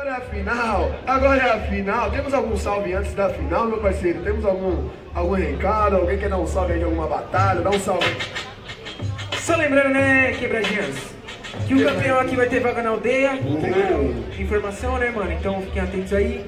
agora é a final. Agora é a final. Temos algum salve antes da final, meu parceiro? Temos algum, algum recado? Alguém quer dar um salve aí de alguma batalha? Dá um salve. Só lembrando, né, quebradinhas? Que o campeão aqui vai ter vaga na aldeia. Uh. Informação, né, mano? Então fiquem atentos aí.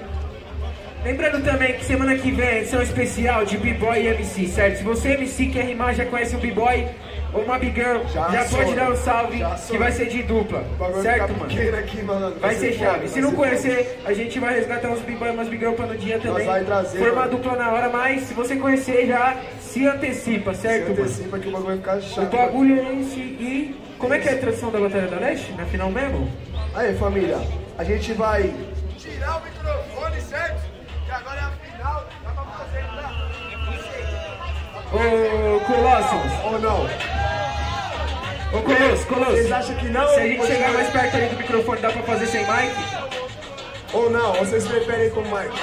Lembrando também que semana que vem é edição especial de B-Boy e MC, certo? Se você MC quer rimar, já conhece um B-Boy Big Girl, Já já, pode dar um salve que vai ser de dupla, bagulho certo, mano? aqui, mano. Vai ser chave. Se não conhecer, a gente vai resgatar uns B-Boy e umas Big Girl pra no dia também. vai trazer, formar mano. dupla na hora, mas se você conhecer já se antecipa, certo, Se mano? antecipa que o bagulho vai ficar chato. O bagulho é esse e. Como é que é a tradução da Batalha da Leste? Na final mesmo? Aí, família, a gente vai tirar o microfone, certo? Que agora é a final. Dá pra fazer, tá? Ô, Colossus! Ou não? Ô, Colosso, Colosso! Vocês acham que não? Se a gente chegar mais perto ali do microfone, dá pra fazer sem mic? Ou não? Ou vocês preferem com o Mike?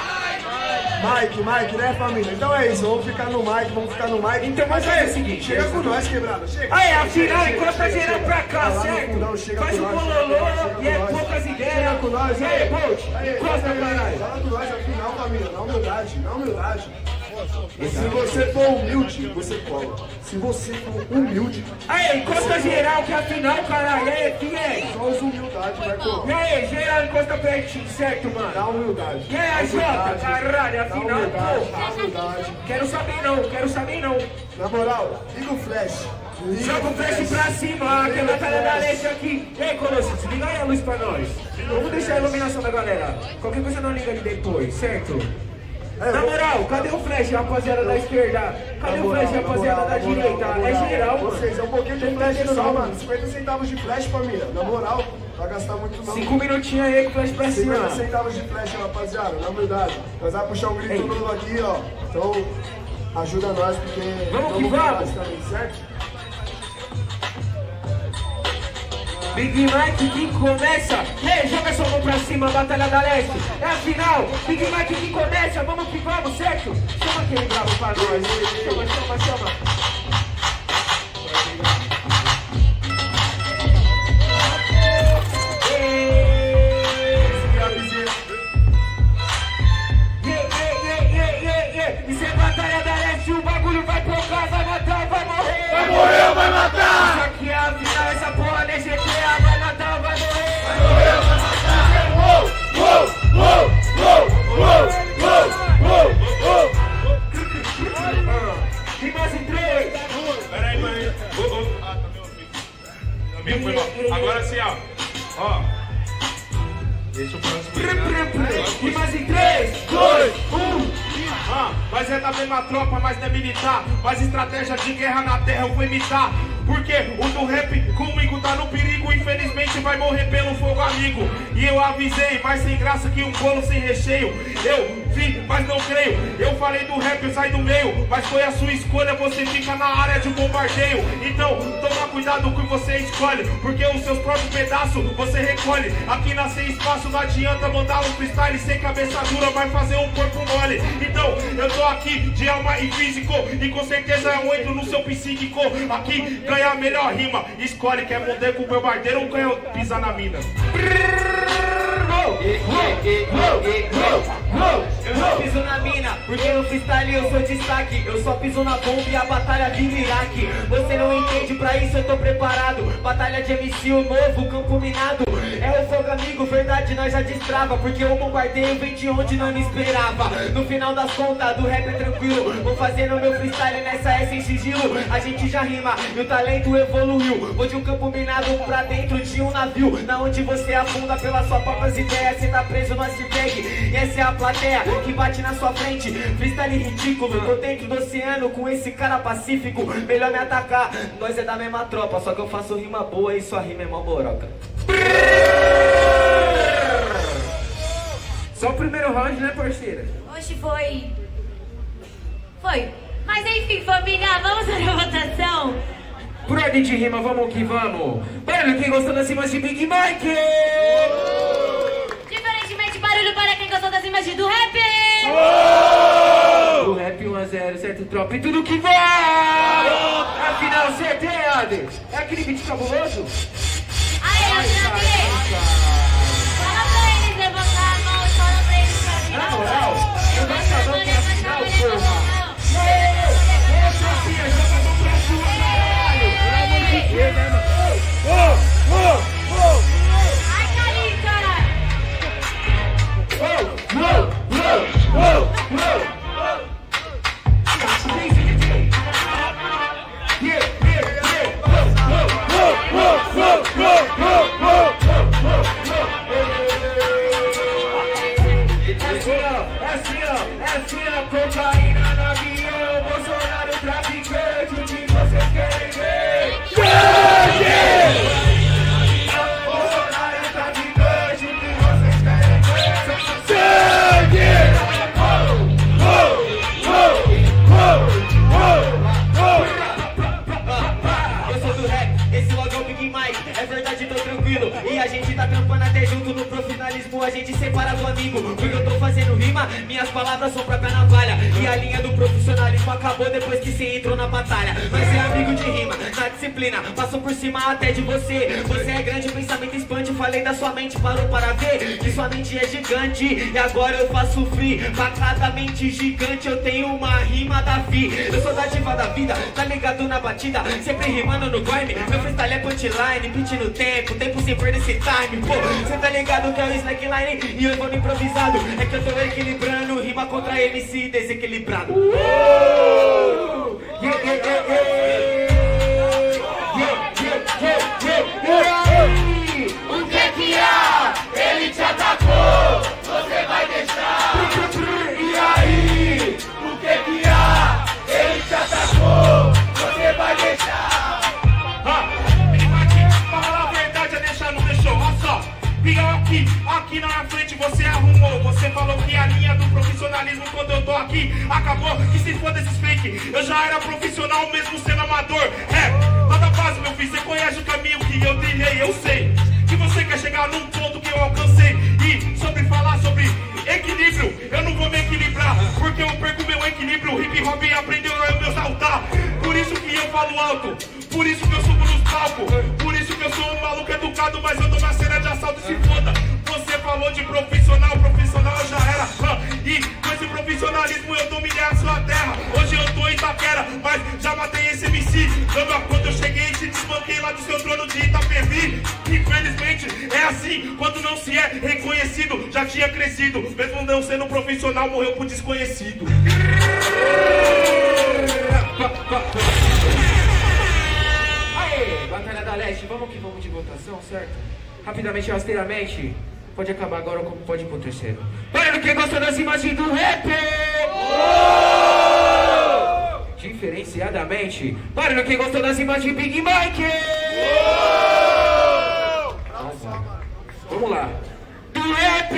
Mike, Mike, né, família? Então é isso, vamos ficar no Mike, vamos ficar no Mike. Então, mas é o seguinte, Chega é com nós, quebrada. Chega. Aí, afinal, chega, geral chega. pra cá, certo? fundão, chega Faz com o nós, bololô nós, e é nós. poucas ideias. Chega com nós, E aí, Bolt? Encosta, caralho. Fala com nós, afinal, família, na humildade, na humildade. Se você for humilde, você cola. Se você for humilde, Aí, encosta geral, que afinal, caralho, e aí, quem é? só os humildade vai E colar. aí, geral, encosta pertinho, certo, mano? Na humildade. E aí, a Jota, caralho, Na afinal, humildade. Quero saber não, quero saber não. Na moral, liga o flash. Joga o flash pra cima, que é batalha da leste aqui. E aí, Colosso, desliga aí a luz pra nós. Vamos deixar a iluminação da galera. Qualquer coisa não liga ali depois, certo? É, Na moral, cadê o flash, rapaziada da esquerda? Cadê o flash, rapaziada da direita? É geral, Vocês, é um pouquinho de flash só, mano. 50 centavos de flash, família. Na moral, vai gastar muito não. Cinco minutinhos aí com flash pra 50 cima. centavos de flash, rapaziada. Na verdade, nós vamos puxar um grito novo aqui, ó. Então, ajuda nós, porque... Vamos que vamos. Também, certo? Big Mike que começa. Ei, joga sua mão pra cima, Batalha da Leste. É a final. Big Mike que começa. Vamos que vamos, certo? Chama aquele bravo pra nós. Chama, chama, chama. Foi. Agora sim, ó. Ó. Deixa Prê, prê, prê. Rimas em três, dois, um. Ah, mas é da mesma tropa, mas não é militar. Mas estratégia de guerra na terra eu vou imitar. Porque o do rap comigo tá no perigo. Infelizmente vai morrer pelo fogo amigo. E eu avisei, mas sem graça que um bolo sem recheio. Eu vi, mas não creio. Eu falei do rap, eu saí do meio. Mas foi a sua escolha, você fica na área de bombardeio. Então, toma cuidado com o que você escolhe. Porque os seus próprios pedaços você recolhe. Aqui na sem espaço não adianta mandar um freestyle sem cabeça dura, vai fazer um corpo mole. Então, eu tô aqui de alma e físico. E com certeza eu entro no seu psíquico. Aqui ganha a melhor rima. Escolhe, quer morder com o meu bardeiro ou quer pisar na mina? Eu só piso na mina, porque no freestyle eu sou destaque. Eu só piso na bomba e a batalha vira Iraque. Você não entende, pra isso eu tô preparado. Batalha de MC, o novo, campo minado. É o fogo amigo, verdade, nós já destrava. Porque o bombardeio vem de onde não me esperava. No final das contas, do rap é tranquilo. Vou fazendo meu freestyle nessa é sem sigilo. A gente já rima e o talento evoluiu. Vou de um campo minado pra dentro de um navio. Na onde você afunda pelas suas próprias ideias. Cê tá preso no iceberg. E essa é a plateia que bate na sua frente. Freestyle ridículo. Tô dentro do oceano com esse cara pacífico. Melhor me atacar. Nós é da mesma tropa. Só que eu faço rima boa e sua rima é mó boroca. Só o primeiro round, né, parceira? Hoje foi. Foi. Mas enfim, família, vamos para a votação? Por ordem de rima, vamos que vamos. Barulho, quem gostou das rimas de Big Mike? Diferentemente, barulho para quem gostou das imagens do rap! O rap 1x0, certo, tropa? E tudo que vai! Afinal, certeza! É aquele beat cabuloso? Aí, afinal, na moral, eu não acabo de assinar o porra. Ô, ô, Sofia, já acabou pra sua, caralho. Pelo amor de Deus, né, mano? Ô, tranquilo. E a gente tá trampando até junto no profissionalismo. A gente separa do amigo. Porque eu tô fazendo rima, minhas palavras são própria navalha. E a linha do profissionalismo acabou depois que você entrou na batalha. Mas é amigo de rima, na disciplina. Passou por cima até de você. Você é grande, pensamento expande. Falei da sua mente, parou para ver que sua mente é gigante. E agora eu faço free. Pra cada mente gigante eu tenho uma rima da vi. Eu sou da diva da vida, tá ligado na batida. Sempre rimando no grime. Meu freestyle é punchline, beat no tempo. Tempo sem perder esse time. Pô, cê tá ligado que é o slackline e eu vou no improvisado. É que eu tô equilibrando, rima contra MC desequilibrado. Yeah, yeah, yeah, yeah. Você arrumou. Você falou que a linha do profissionalismo quando eu tô aqui acabou. Que se foda esses fake, eu já era profissional mesmo sendo amador. É, nada base, meu filho, você conhece o caminho que eu trilhei, eu sei. Que você quer chegar num ponto que eu alcancei. E sobre falar sobre equilíbrio, eu não vou me equilibrar. Porque eu perco meu equilíbrio. Hip hop aprendeu a me exaltar. Por isso que eu falo alto. Por isso que eu subo nos palcos. Por isso que eu sou um maluco educado, mas eu tô na cena de assalto se foda. Falou de profissional, profissional já era. E com esse profissionalismo eu dominei a sua terra. Hoje eu tô em Itaquera, mas já matei esse MC. Lembra quando eu cheguei e te desbanquei lá do seu trono de Itapevi? Infelizmente é assim, quando não se é reconhecido, já tinha crescido. Mesmo não sendo profissional, morreu por desconhecido. Aê, Batalha da Leste, vamos que vamos de votação, certo? Rapidamente, rasteiramente. Pode acabar agora como pode ir pro terceiro. Barulho quem gosta das imagens do rap! Diferenciadamente. Barulho quem gostou das imagens de Big Mike! Nossa. Vamos lá. Do rap!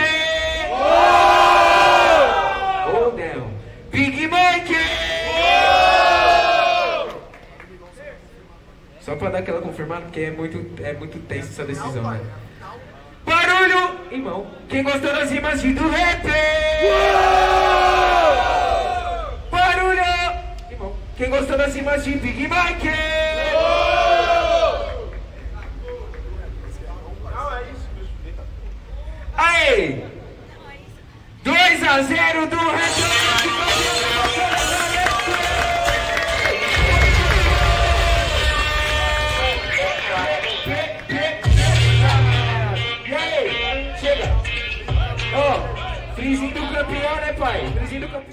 Ou não. Big Mike! Só pra dar aquela confirmada, porque é muito, é muito tenso essa decisão, né? Barulho! Irmão, quem gostou das rimas de do rap? Barulho! Irmão, quem gostou das rimas de Big Mike? Aê! 2 a 0 do Red campeão, né, pai? Frisinho do campeão.